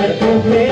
I don't care.